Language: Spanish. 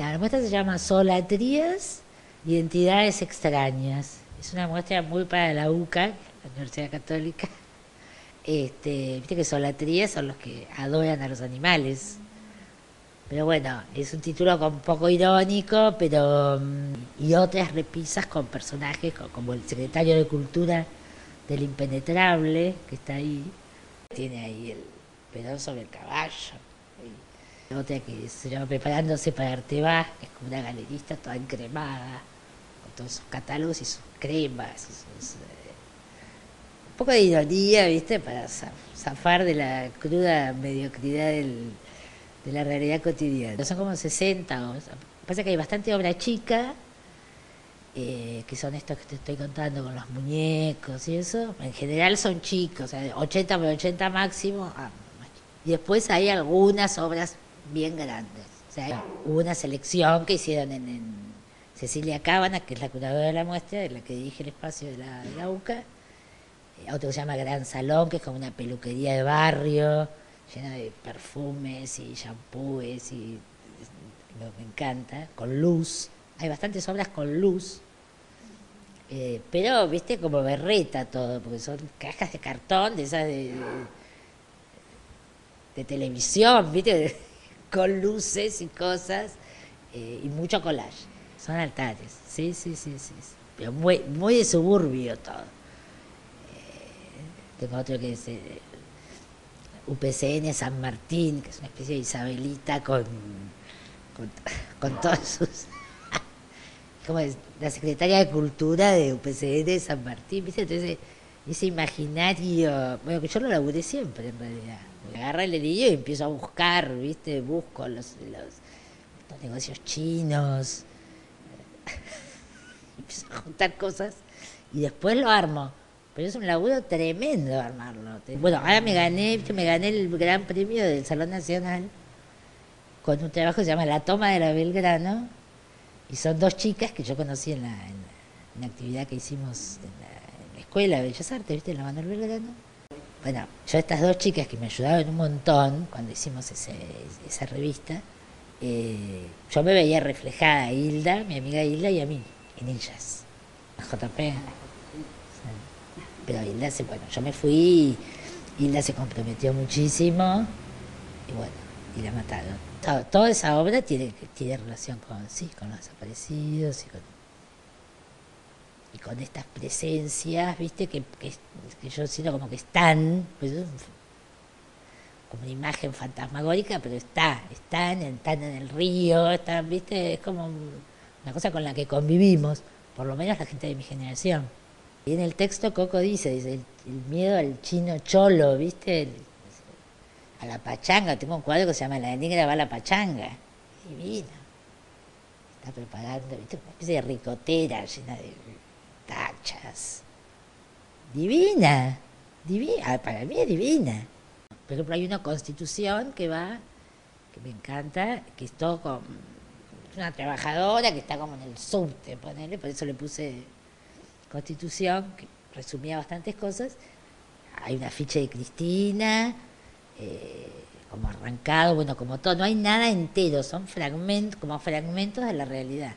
la muestra se llama Solatrías, Identidades Extrañas. Es una muestra muy para la UCA, la Universidad Católica. Este, Viste que solatrías son los que adoran a los animales. Pero bueno, es un título un poco irónico, pero mm, y otras repisas con personajes como el secretario de Cultura del Impenetrable, que está ahí. Tiene ahí el pedón sobre el caballo otra que se llama Preparándose para Arteba, que es como una galerista toda encremada, con todos sus catálogos y sus cremas, eh, un poco de ironía, ¿viste? Para zafar de la cruda mediocridad de la realidad cotidiana. Son como 60, o, pasa que hay bastante obra chica, eh, que son estos que te estoy contando con los muñecos y eso, en general son chicos, o sea, 80 por 80 máximo. Ah, y después hay algunas obras bien grandes. O sea, hubo una selección que hicieron en, Cecilia Cábana, que es la curadora de la muestra, de la que dirige el espacio de la, UCA. Eh, otro que se llama Gran Salón, que es como una peluquería de barrio, llena de perfumes y shampoos y me encanta, con luz. Hay bastantes obras con luz. Eh, pero, viste, como berreta todo, porque son cajas de cartón, de esas de, de televisión, viste, con luces y cosas eh, y mucho collage. Son altares, sí, sí, sí, sí. Pero muy, muy de suburbio todo. Eh, tengo otro que es eh, UPCN San Martín, que es una especie de Isabelita con, con, todos sus... como es? La secretaria de Cultura de UPCN San Martín, ¿viste? Entonces, ese imaginario, bueno, que yo lo laburé siempre en realidad agarra el dedillo y empiezo a buscar, ¿viste? Busco los, los, negocios chinos, empiezo a juntar cosas y después lo armo. Pero es un laburo tremendo armarlo. Bueno, ahora me gané, me gané el gran premio del Salón Nacional con un trabajo que se llama La Toma de la Belgrano. Y son dos chicas que yo conocí en la, en actividad que hicimos en la, Escuela de Bellas Artes, ¿viste? En la Manuel Belgrano bueno, yo estas dos chicas que me ayudaban un montón cuando hicimos esa revista, eh, yo me veía reflejada a Hilda, mi amiga Hilda y a mí, en ellas, a JP. Pero Hilda se, bueno, yo me fui, Hilda se comprometió muchísimo y bueno, y la mataron. Toda, esa obra tiene, tiene relación con, sí, con los desaparecidos y con y con estas presencias, viste, que, que, yo siento como que están, pues, como una imagen fantasmagórica, pero está, están, están en el río, están, viste, es como una cosa con la que convivimos, por lo menos la gente de mi generación. Y en el texto Coco dice, dice, el, miedo al chino cholo, viste, a la pachanga, tengo un cuadro que se llama La negra va a la pachanga, divina. Está preparando, viste, una especie de ricotera llena de Divina, divina, ah, para mí es divina. Por ejemplo, hay una constitución que va, que me encanta, que es todo con una trabajadora que está como en el subte, ponele, por eso le puse constitución, que resumía bastantes cosas. Hay una ficha de Cristina, eh, como arrancado, bueno, como todo, no hay nada entero, son fragmentos, como fragmentos de la realidad.